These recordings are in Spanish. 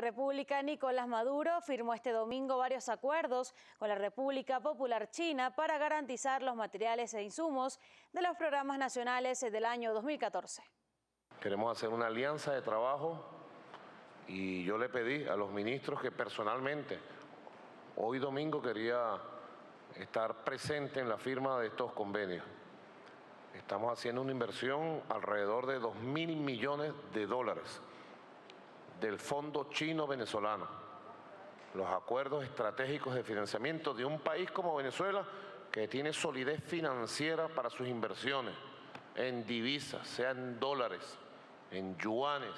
República Nicolás Maduro firmó este domingo varios acuerdos con la República Popular China para garantizar los materiales e insumos de los programas nacionales del año 2014. Queremos hacer una alianza de trabajo y yo le pedí a los ministros que personalmente hoy domingo quería estar presente en la firma de estos convenios. Estamos haciendo una inversión alrededor de 2 mil millones de dólares del Fondo Chino Venezolano. Los acuerdos estratégicos de financiamiento de un país como Venezuela que tiene solidez financiera para sus inversiones en divisas, sea en dólares, en yuanes.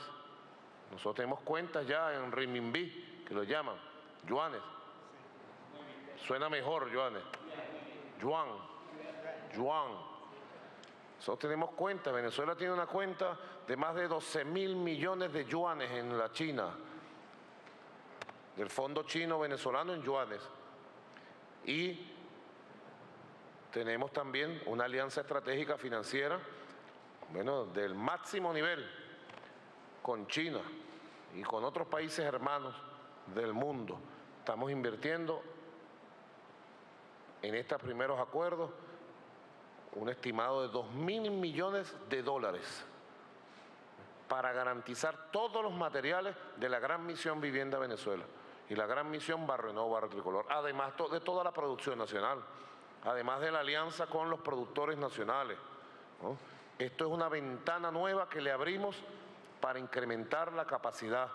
Nosotros tenemos cuentas ya en renminbi, que lo llaman, yuanes. Suena mejor, yuanes. Yuan. Yuan. Nosotros tenemos cuenta, Venezuela tiene una cuenta de más de 12 mil millones de yuanes en la China, del Fondo Chino Venezolano en yuanes. Y tenemos también una alianza estratégica financiera, bueno, del máximo nivel con China y con otros países hermanos del mundo. Estamos invirtiendo en estos primeros acuerdos un estimado de 2 mil millones de dólares para garantizar todos los materiales de la gran misión Vivienda Venezuela y la gran misión Barrio Nuevo, Barrio Tricolor, además de toda la producción nacional, además de la alianza con los productores nacionales. Esto es una ventana nueva que le abrimos para incrementar la capacidad